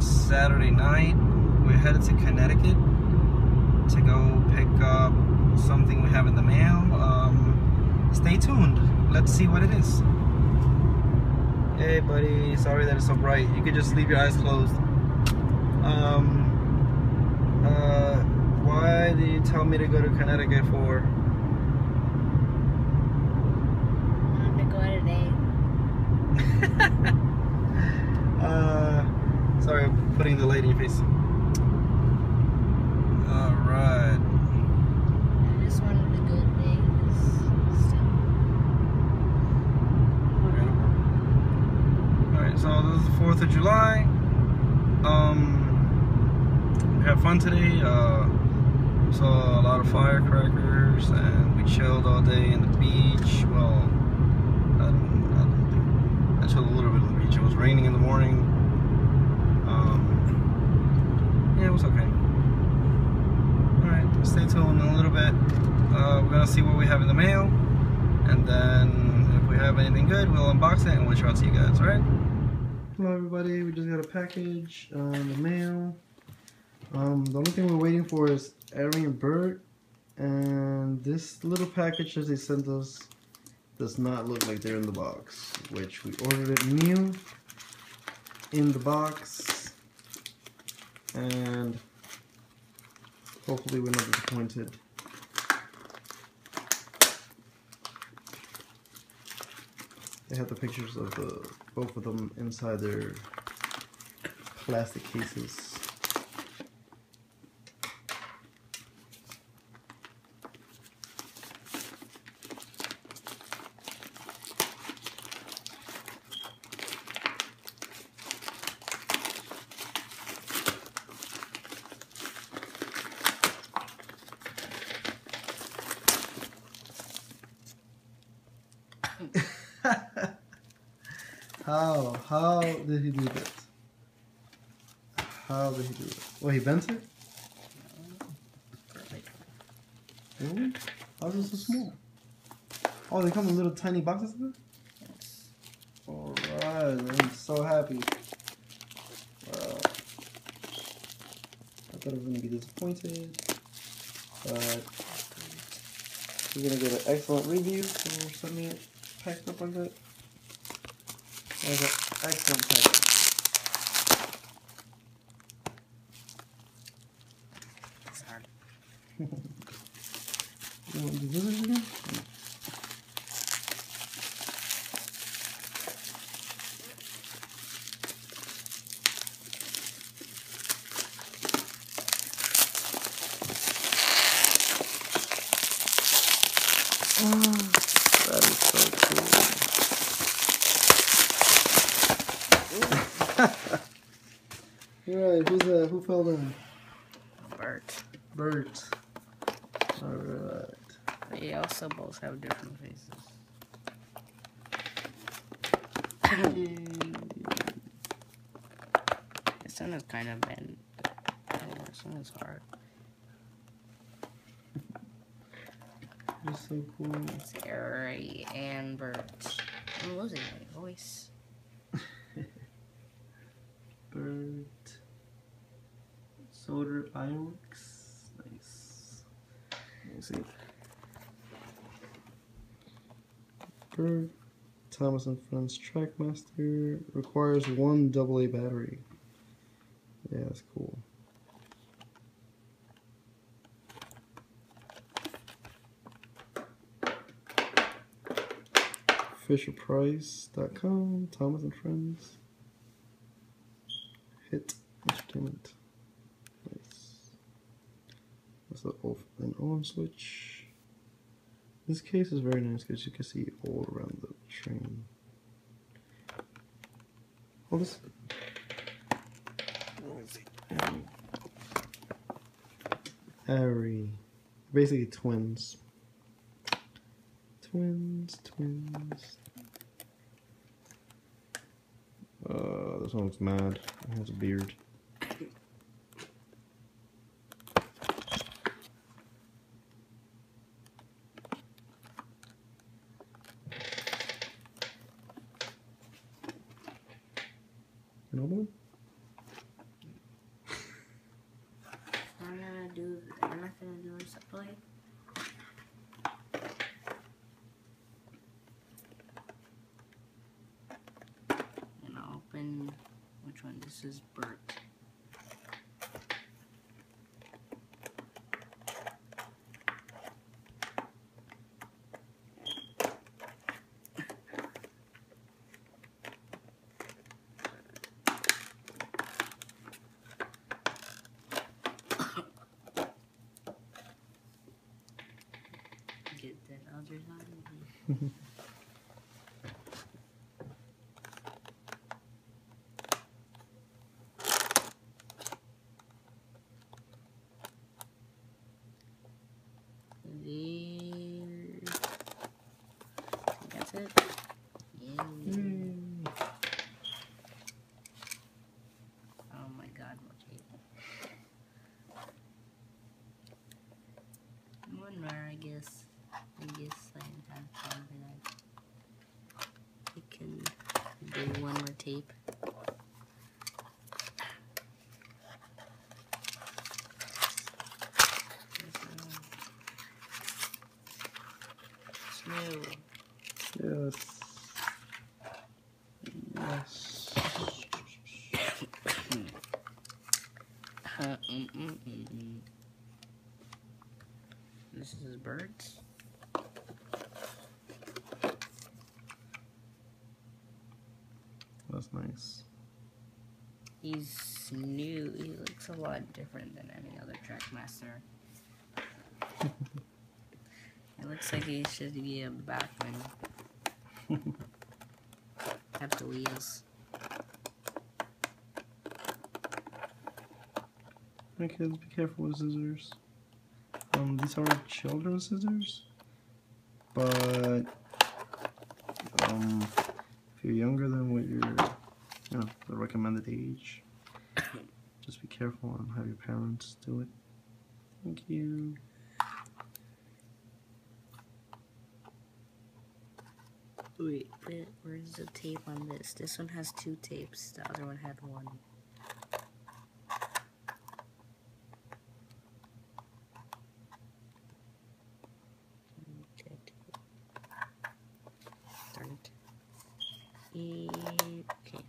Saturday night. We're headed to Connecticut to go pick up something we have in the mail. Um, stay tuned. Let's see what it is. Hey buddy, sorry that it's so bright. You could just leave your eyes closed. Um, uh, why did you tell me to go to Connecticut for? I'm gonna go today. uh, sorry, I'm putting the light in your face. Alright. I just wanted a good days. Alright, so this is the 4th of July. Um, we had fun today. Uh, saw a lot of firecrackers and we chilled all day in the beach. Well, I I I chilled a little bit on the beach. It was raining in the morning. Um, yeah, it was okay. Alright, stay tuned in a little bit. Uh, we're gonna see what we have in the mail. And then if we have anything good, we'll unbox it and we'll show it to you guys, alright? Hello everybody, we just got a package uh, in the mail. Um, the only thing we're waiting for is Arry and Bert. And this little package that they sent us does not look like they're in the box. Which we ordered it new in the box. And hopefully we're not disappointed. They have the pictures of the both of them inside their plastic cases. How? How did he do that? How did he do it? Well, he bent it? Really? How is it so small? Oh, they come in little tiny boxes it? Alright, I'm so happy. Wow. I thought I was gonna be disappointed. But we're gonna get an excellent review for it packed up like that. There's an excellent. It's hard. You want to do this again? Mm. Oh, that is so cool. You're right, who's that? Who fell down? Bert. Bert. Alright. They also both have different faces. This one is kind of bent. Oh, This one is hard. You're so cool. It's Arry and Bert. I'm losing my voice. Bert. Ironworks. Nice. Let me see. Bert. Thomas and Friends Trackmaster requires one AA battery. Yeah, that's cool. FisherPrice.com, Thomas and Friends. Hit Entertainment. Nice. That's the off and on switch. This case is very nice because you can see all around the train. Oh, this. Arry. Basically twins. Twins, twins. Uh, this one looks mad. It has a beard. Chernobyl? I'm gonna do. I'm not gonna do play. And I'll open. Which one? This is Bert. That other side. There. That's it. Yeah. Oh my god, what tape. One more, I guess. I guess I have something I, I can do one more tape. Snow. Yes. Yes. Uh, mm, mm, mm, mm. This is birds. He's new. He looks a lot different than any other Trackmaster. it looks like he should be a Batman. Have the wheels. Hey kids, be careful with scissors. Um, these are children's scissors, but um, if you're younger than what your, you know, the recommended age, just be careful and have your parents do it. Thank you. Wait, where's the tape on this? This one has two tapes. The other one had one. Okay. Start. E- Okay.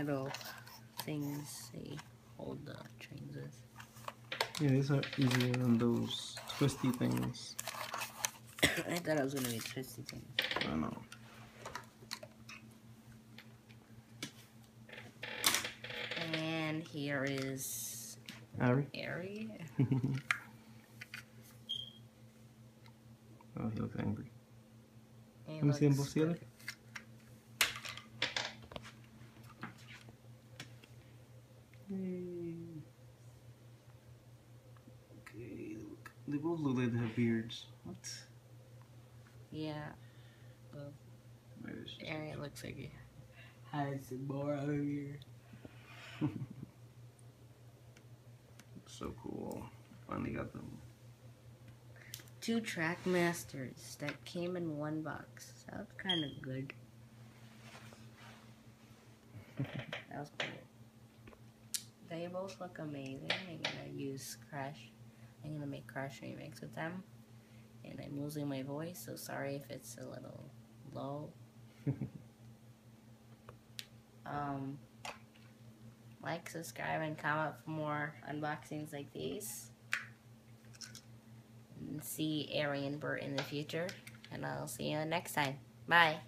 Little things they hold the trains with. Yeah, these are easier than those twisty things. I thought it was gonna be twisty things. I know. And here is Arry? Arry. oh, he looks angry. He Let me see them both together. Okay, look. They both look like they have beards. What? Yeah, oh. Maybe it's just- looks like he has some more over here. So cool. Finally got them. Two track masters that came in one box. Was kind of good. that was cool. They both look amazing. I'm gonna use Crash. I'm gonna make Crash remix with them. And I'm losing my voice, so sorry if it's a little low. um, like, subscribe, and comment for more unboxings like these. And see Arry and Bert in the future. And I'll see you next time. Bye.